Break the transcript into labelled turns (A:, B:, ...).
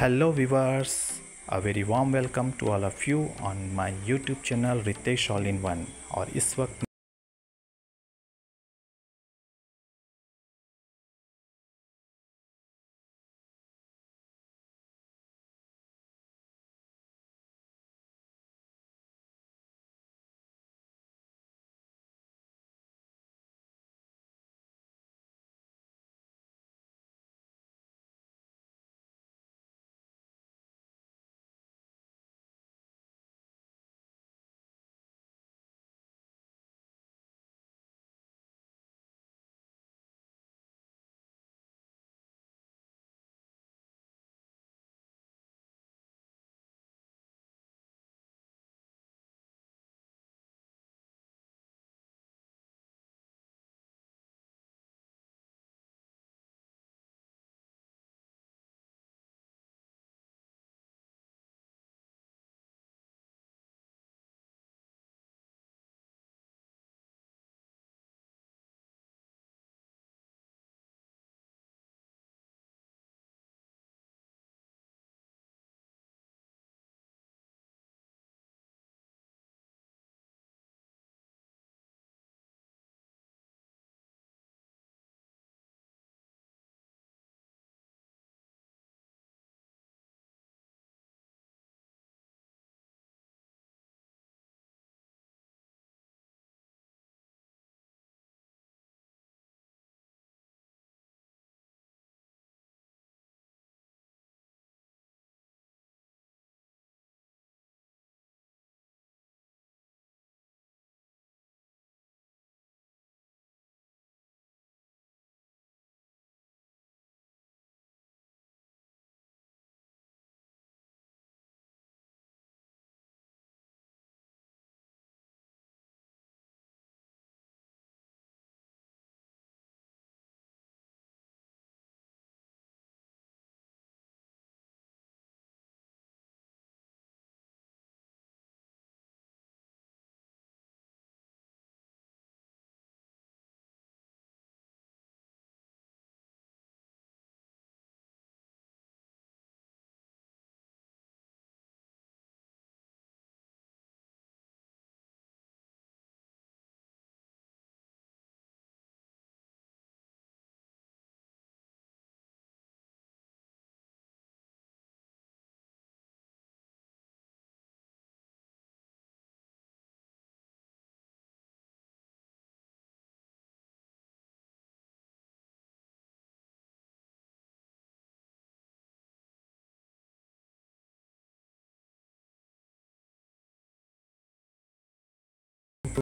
A: hello viewers a very warm welcome to all of you on my YouTube channel Ritesh all in one और इस वक्त